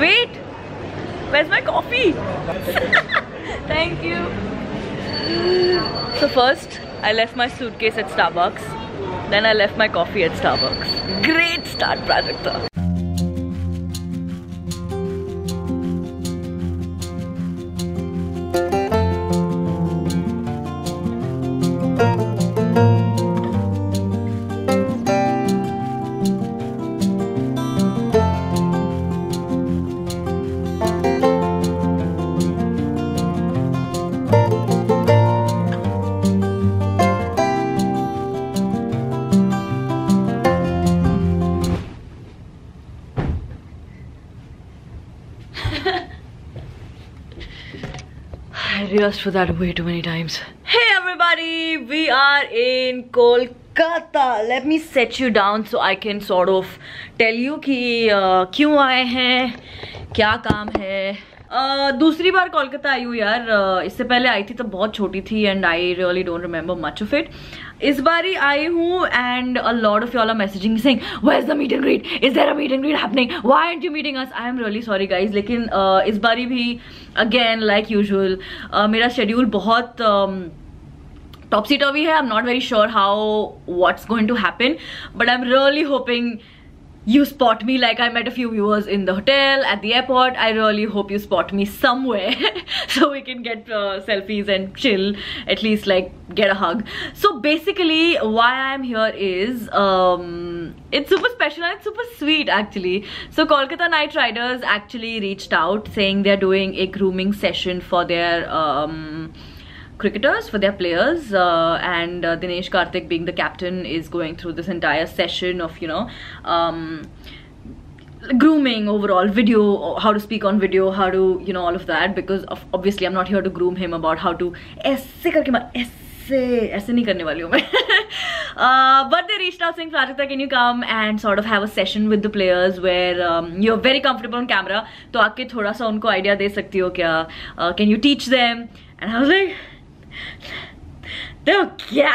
Wait! Where's my coffee? Thank you. So first, I left my suitcase at Starbucks. Then I left my coffee at Starbucks. Great start, Prajakta. I rehearsed for that way too many times. Hey everybody, we are in Kolkata. Let me set you down so I can sort of tell you कि uh, क्यों आए हैं क्या काम है uh, दूसरी बार कोलकाता आई हूँ यार uh, इससे पहले आई थी तब बहुत छोटी थी and I really don't remember much of it इस बार आई हूँ and a lord of y'all messaging sing way is the meet and greet is there a meet and greet happening why and you meeting us I am really sorry guys लेकिन uh, इस बारी भी again like usual मेरा schedule बहुत um, है। I am not very sure how what's going to to but I am really hoping you spot me like i met a few viewers in the hotel at the airport. I really hope you spot me somewhere so we can get uh, selfies and chill at least like get a hug. So basically why i'm here is um it's super special and it's super sweet actually. So kolkata knight riders actually reached out saying they're doing a grooming session for their um cricketers for their players uh, and uh, Dinesh Karthik being the captain is going through this entire session of you know um, grooming overall video how to speak on video how to you know all of that because of, obviously I'm not here to groom him about how to ऐसे करके मत ऐसे ऐसे नहीं करने वाली हूँ मैं uh, but they reached out saying Prajakta can you come and sort of have a session with the players where um, you're very comfortable on camera तो आके थोड़ा सा उनको idea दे सकती हो क्या uh, can you teach them and I was like तो क्या?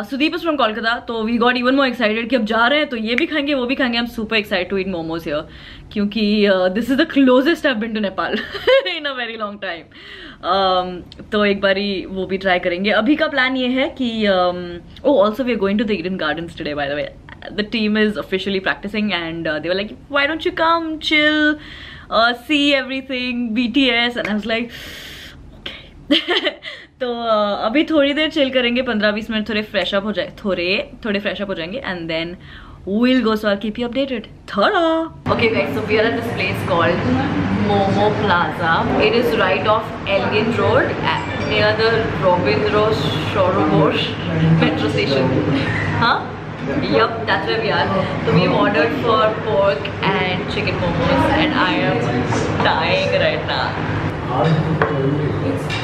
सुदीप इज़ फ्रॉम कोलकाता तो we got even more excited कि अब जा रहे हैं तो ये भी खाएँगे वो भी खाएँगे। हम super excited to eat momos here क्योंकि this is the closest I been to Nepal in a very long time तो एक बारी वो भी ट्राई करेंगे। अभी का प्लान ये है कि ओ also we are going to the Eden Gardens today by the way the team is officially practicing and uh, they were like why don't you come chill uh, see everything bts and i तो अभी थोड़ी देर chill करेंगे पंद्रह बीस minute थोड़े fresh up हो जाए थोड़े थोड़े फ्रेश अप हो जाएँगे and then we'll go so keep you updated थोड़ा okay so we are at this place called Momo Plaza it is right off Elgin Road near the Rabindra Sarobar metro station हाँ Yup, that's where we are. So we ordered for pork and chicken momos, and I am dying right now.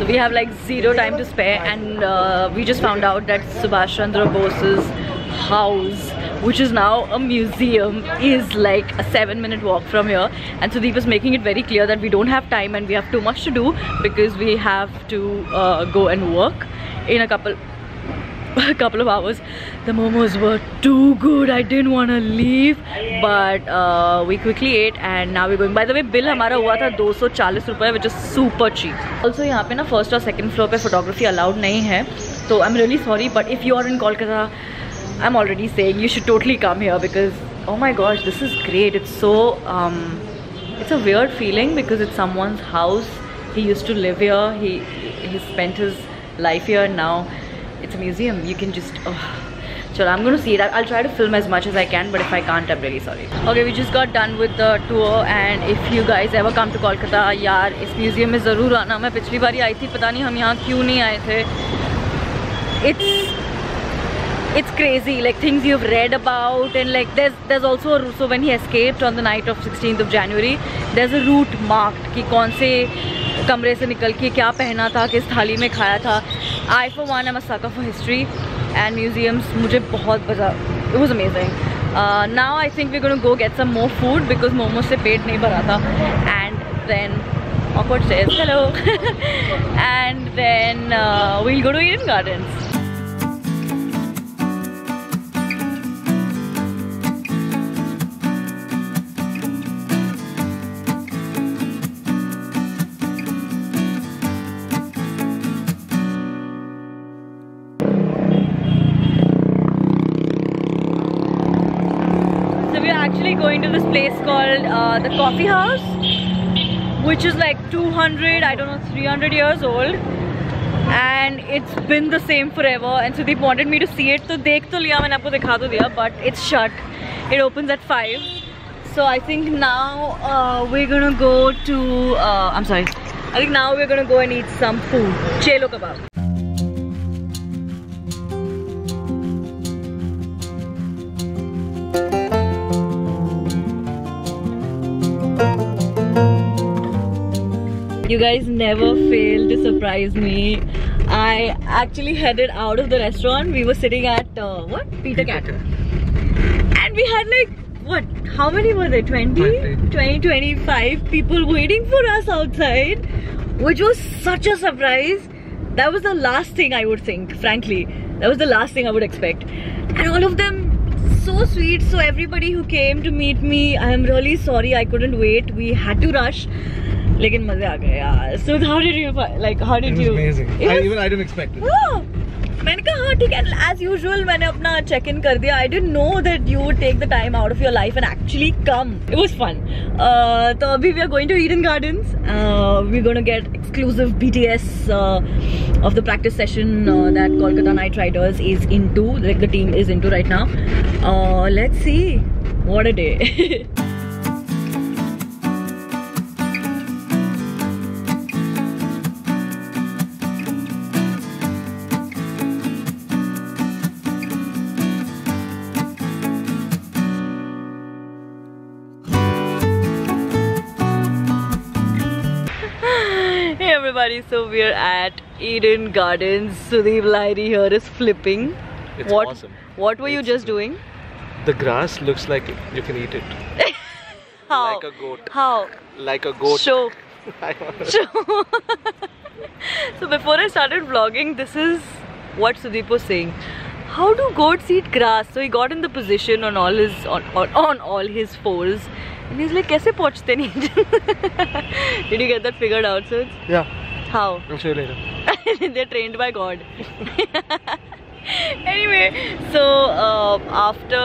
So we have like zero time to spare and uh, we just found out that Subhash Chandra Bose's house which is now a museum is like a seven minute walk from here. And Sudeep is making it very clear that we don't have time and we have too much to do because we have to uh, go and work in a couple a couple of hours the momos were too good i didn't want to leave but uh, we quickly ate and now we're going by the way bill हमारा हुआ था 240 रुपए which is super cheap also यहाँ पे ना first और second floor पे photography allowed नहीं है so I'm really sorry but if you are in Kolkata I'm already saying you should totally come here because oh my gosh this is great it's so um, it's a weird feeling because it's someone's house he used to live here he he spent his life here and now it's a museum you can just oh. Chalo, I'm going to see it. I'll try to film as much as I can, but if I can't, I'm really sorry. Okay, we just got done with the tour, and if you guys ever come to Kolkata, यार इस museum में ज़रूर आना मैं पिछली बारी आई थी पता नहीं हम यहाँ क्यों नहीं आए थे It's it's crazy like things you've read about and like there's there's also a, so when he escaped on the night of 16th of January there's a route marked कि कौन से कमरे से निकल के क्या पहना था किस थाली में खाया था I for one am a sucker for history and museums मुझे बहुत मज़ा it was amazing uh, now I think we're gonna go get some more food because momo से पेट नहीं भरा था and then awkward says hello and then uh, we'll go to Eden Gardens Going to this place called uh, the Coffee House, which is like 200, I don't know, 300 years old. And it's been the same forever. And Sudeep wanted me to see it. So dekh to liya, maine aapko dikha to diya, but it's shut. It opens at 5. So I think now uh, we're gonna go to, uh, I'm sorry. I think now we're gonna go and eat some food. Chelo kebab. You guys never fail to surprise me. I actually headed out of the restaurant. We were sitting at uh, what? Peter Cat. And we had like what? How many were there? 20? Twenty. 20, 25 people waiting for us outside, which was such a surprise. That was the last thing I would think, frankly. That was the last thing I would expect. And all of them so sweet. So everybody who came to meet me, I am really sorry I couldn't wait. We had to rush. लेकिन मज़े आ गए यार। So how did you like how did you I even I didn't expect it मैंने कहा हाँ ठीक है एज यूजल मैंने अपना चेक इन कर दिया। I didn't know that you take the time out of your life and actually come it was fun तो अभी we are going to Eden Garden we gonna get exclusive B T S of the practice session that Kolkata Knight Riders is in to like the team is in to right now let's see what a day everybody, so we're at Eden Gardens. Sudeep Lahiri here is flipping. It's what, awesome. What were it's, you just doing? The grass looks like you can eat it. How? Like a goat. How? Like a goat. Show. Show. so before I started vlogging, this is what Sudeep was saying. How do goats eat grass? So he got in the position on all his on, on, on all his fours and he's like, "Kaise pahunchte Did you get that figured out, sir? Yeah. How? I'll show you later. they're trained by God. anyway, so uh, after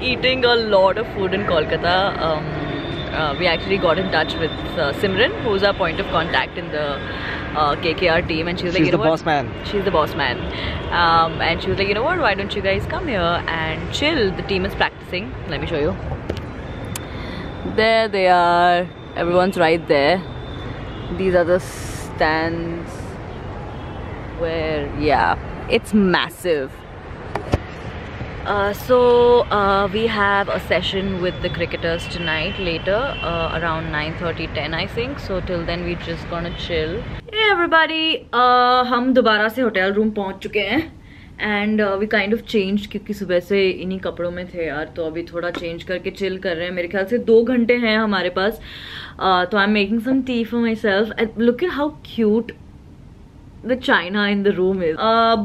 eating a lot of food in Kolkata, um, uh, we actually got in touch with uh, Simran, who's our point of contact in the uh, KKR team, and she was like, She's you the know what? boss man. She's the boss man. Um, and she was like, you know what, why don't you guys come here and chill? The team is practicing. Let me show you. There they are. Everyone's right there. These are the stands where, yeah, it's massive. Uh, so uh, we have a session with the cricketers tonight later uh, around 9:30 10 I think so till then we just gonna chill hey everybody uh, हम दोबारा से hotel room पहुंच चुके हैं and we kind of change क्योंकि सुबह से इन्हीं कपड़ों में थे यार तो अभी थोड़ा चेंज करके चिल कर रहे हैं। मेरे ख्याल से दो घंटे हैं हमारे पास। Uh, तो I am making some tea for my self look at how cute the china in the room is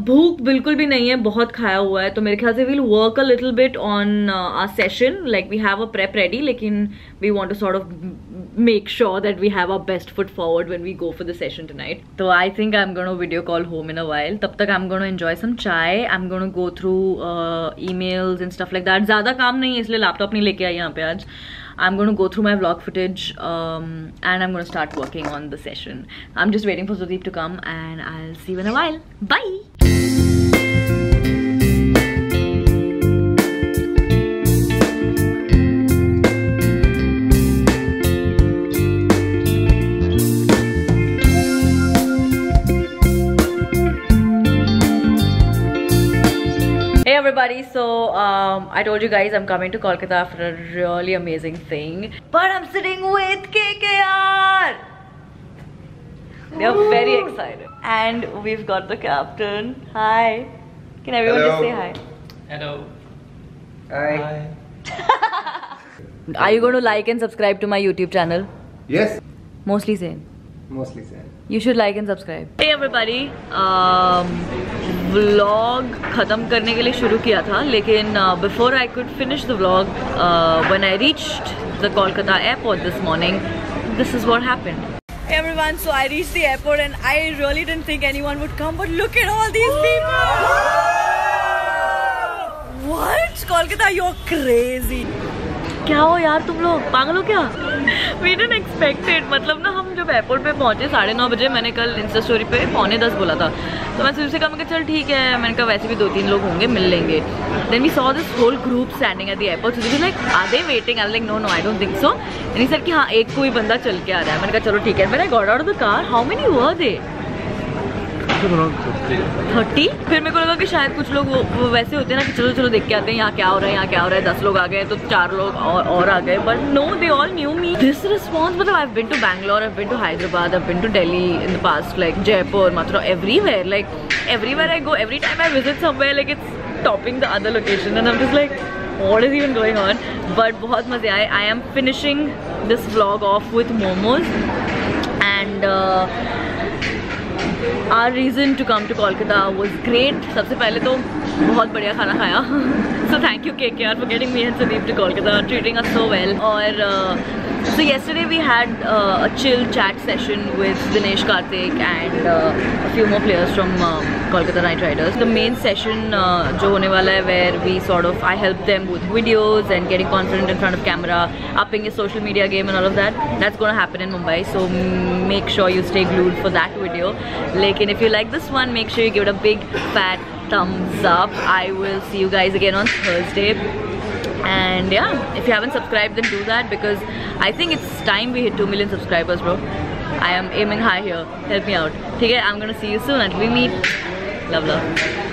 भूख बिल्कुल भी नहीं है, बहुत खाया हुआ है तो मेरे ख्याल से we'll work a little bit on our session like we have a prep ready लेकिन we want to sort of make sure that we have a best foot forward when we go for the session tonight तो I think I am gonna video call home in a while तब तक I am gonna enjoy some chai I am gonna go through emails and stuff like that ज़्यादा काम नहीं है, इसलिए laptop नहीं लेके आई यहाँ पे आज. I'm going to go through my vlog footage um, and I'm going to start working on the session. I'm just waiting for Sudeep to come and I'll see you in a while. Bye! Everybody. So um, I told you guys I'm coming to Kolkata for a really amazing thing. But I'm sitting with KKR. They are very excited. And we've got the captain. Hi. Can everyone just say hi? Hello. Hi. Are you going to like and subscribe to my YouTube channel? Yes. Mostly Sane. Mostly same. You should like and subscribe. Hey everybody, um, vlog खत्म करने के लिए शुरू किया था लेकिन uh, before I could finish the vlog, uh, when I reached the Kolkata airport this morning, this is what happened. Hey everyone, so I reached the airport and I really didn't think anyone would come, but look at all these people! What? Kolkata, you're crazy. क्या हो यार तुम लोग? पागल हो क्या? We dent expected मतलब ना हम जब एयरपोर्ट पे पहुँचे साढ़े नौ बजे, मैंने कल इंस्टा स्टोरी पे पौने दस बोला था। तो मैं से कहा, मैं चल ठीक है। मैंने कहा, वैसे भी दो तीन लोग होंगे, मिल लेंगे। Then we saw this whole group standing at the airport so like are they waiting I like no no I don't think so यानी सर कि हाँ एक कोई बंदा चल के आ रहा है। मैंने कहा, चलो ठीक है। मैंने got out of the car how many were they thirty. फिर मेरे को लगा कि शायद कुछ लोग वो, वो वैसे होते हैं ना कि चलो चलो देख के आते हैं यहाँ क्या हो रहा है यहाँ क्या हो रहा है दस लोग आ गए तो चार लोग और, और आ गए but no they all knew me this response मतलब I been to Bangalore I been to Hyderabad I been to Delhi in the past like Jaipur Mathura everywhere like everywhere I go every time I visit somewhere like it's topping the other location and I like what is even going on? But बहुत मज़े आए. I am finishing this vlog off with momos and uh, our reason to come to Kolkata was great सबसे पहले तो बहुत बढ़िया खाना खाया। सो thank you K K R for getting me and Sandeep to Kolkata treating us so well और So yesterday we had uh, a chill chat session with Dinesh Karthik and uh, a few more players from um, Kolkata Knight Riders. The main session uh, jo where we sort of, I help them with videos and getting confident in front of camera, upping his social media game and all of that. That's gonna happen in Mumbai so make sure you stay glued for that video. Lekin if you like this one, make sure you give it a big fat thumbs up. I will see you guys again on Thursday and yeah if you haven't subscribed then do that because I think it's time we hit 2 million subscribers bro. I am aiming high here. Help me out. Okay I'm gonna see you soon until we meet. Love love